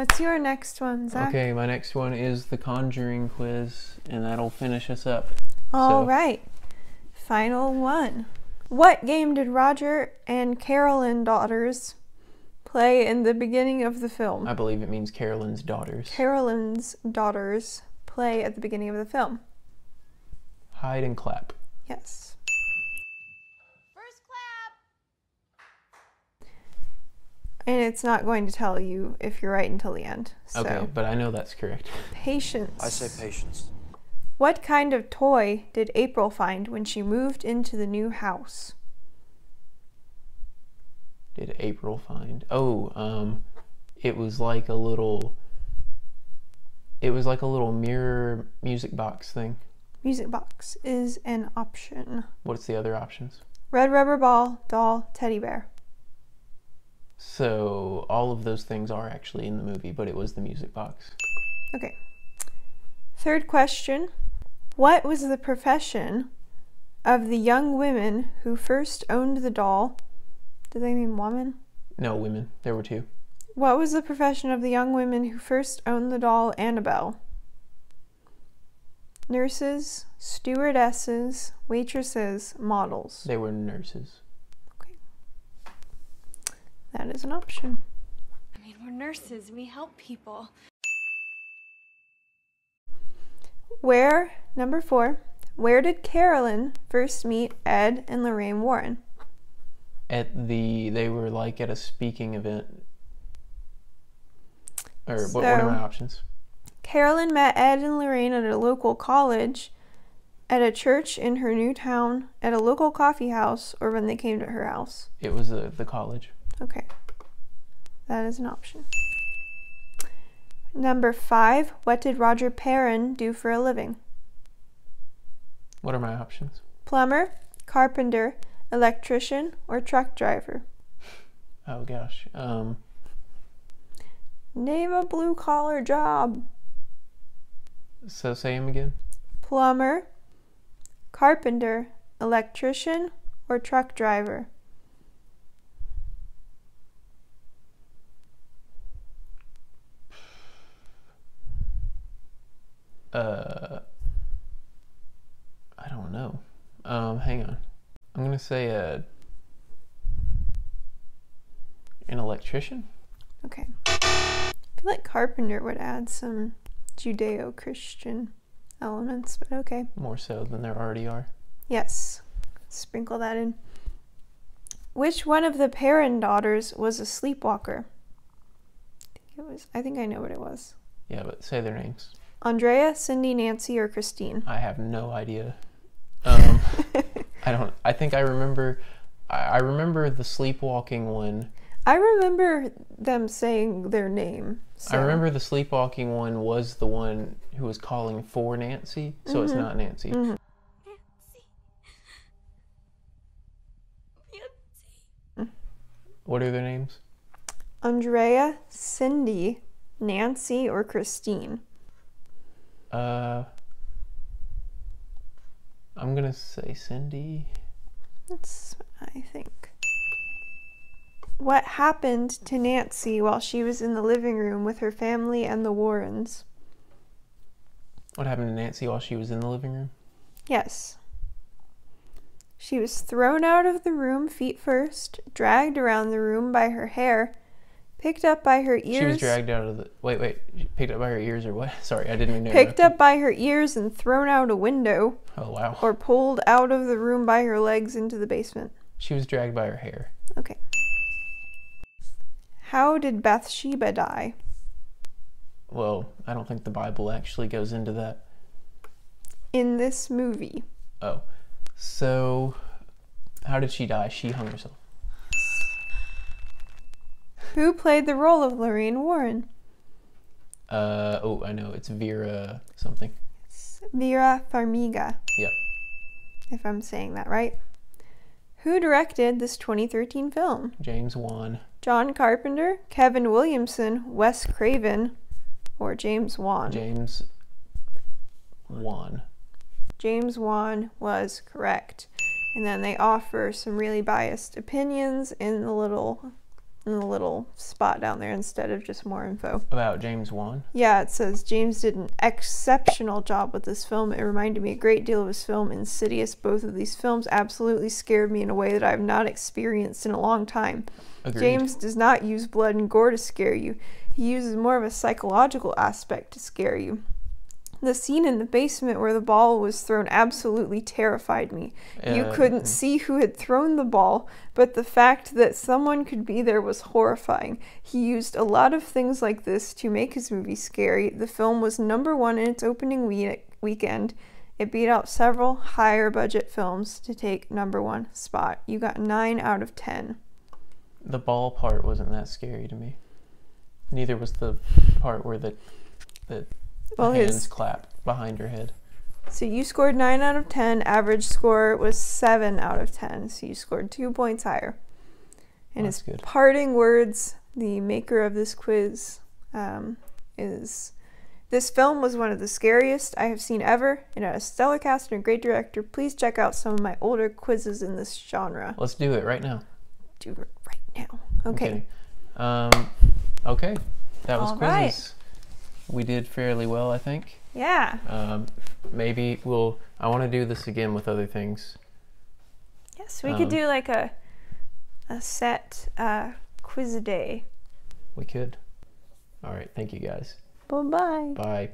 What's your next one, Zach? Okay, my next one is the Conjuring quiz, and that'll finish us up. All So- right. Final one. What game did Roger and Carolyn daughters play in the beginning of the film? I believe it means Carolyn's daughters. Carolyn's daughters play at the beginning of the film. Hide and clap. Yes. First clap. And it's not going to tell you if you're right until the end. So Okay, but I know that's correct. patience. I say patience. What kind of toy did April find when she moved into the new house? Did April find? Oh, um, it was like a little. It was like a little mirror music box thing. Music box is an option. What's the other options? Red rubber ball, doll, teddy bear. So all of those things are actually in the movie, but it was the music box. Okay. Third question. What was the profession of the young women who first owned the doll? Do they mean woman? No, women. There were two. What was the profession of the young women who first owned the doll Annabelle? Nurses, stewardesses, waitresses, models. They were nurses. That is an option. I mean, we're nurses. We help people. Where, number four, where did Carolyn first meet Ed and Lorraine Warren? At the, they were like at a speaking event. Or what, what are my options? Carolyn met Ed and Lorraine at a local college, at a church in her new town, at a local coffee house, or when they came to her house. It was the, the college. Okay. That is an option. Number five, what did Roger Perron do for a living? What are my options? Plumber, carpenter, electrician, or truck driver? Oh gosh. Um, Name a blue collar job. so say him again. Plumber, carpenter, electrician, or truck driver? Uh, I don't know. Um, hang on. I'm gonna say a an electrician. Okay. I feel like carpenter would add some Judeo Christian elements, but okay. More so than there already are. Yes. Sprinkle that in. Which one of the Perron daughters was a sleepwalker? I think it was I think I know what it was. Yeah, but say their names. Andrea, Cindy, Nancy, or Christine? I have no idea. Um, I don't. I think I remember. I, remember the sleepwalking one. I remember them saying their name. I remember the sleepwalking one was the one who was calling for Nancy, so it's not Nancy. Mhm. What are their names? Andrea, Cindy, Nancy, or Christine? Uh, I'm gonna say Cindy. That's I think. What happened to Nancy while she was in the living room with her family and the Warrens? What happened to Nancy while she was in the living room? Yes. She was thrown out of the room feet first, dragged around the room by her hair, picked up by her ears. She was dragged out of the. Wait, wait. Picked up by her ears or what? Sorry, I didn't even know. Picked up by her ears and thrown out a window, Oh wow. or pulled out of the room by her legs into the basement. She was dragged by her hair. Okay. How did Bathsheba die? Well, I don't think the Bible actually goes into that. In this movie. Oh, so how did she die? She hung herself. Who played the role of Lorraine Warren? Uh oh, I know. It's Vera something. Vera Farmiga, Yep. if I'm saying that right. Who directed this 2013 film? James Wan. John Carpenter, Kevin Williamson, Wes Craven, or James Wan? James Wan. James Wan was correct. And then they offer some really biased opinions in the little in the little spot down there instead of just more info. About James Wan. Yeah, it says James did an exceptional job with this film. It reminded me a great deal of his film Insidious. Both of these films absolutely scared me in a way that I have not experienced in a long time. Agreed. James does not use blood and gore to scare you. He uses more of a psychological aspect to scare you. The scene in the basement where the ball was thrown absolutely terrified me. you Uh, couldn't see who had thrown the ball, but the fact that someone could be there was horrifying. He used a lot of things like this to make his movie scary. The film was number one in its opening week- weekend. It beat out several higher budget films to take number one spot. You got 9 out of 10. The ball part wasn't that scary to me. Neither was the part where the the Well, hands his clap behind your head. So you scored 9 out of 10. Average score was 7 out of 10. So you scored 2 points higher. And That's his good. parting words, the maker of this quiz, um, is This film was one of the scariest I have seen ever. It had a stellar cast and a great director. Please check out some of my older quizzes in this genre. Let's do it right now. Do it right now. Okay. Um, okay. That was All quizzes. right. We did fairly well, I think. Yeah. Um, maybe we'll. I want to do this again with other things. Yes, we could Um, do like a a set uh, quiz a day. We could. All right. Thank you guys. Bye bye. Bye.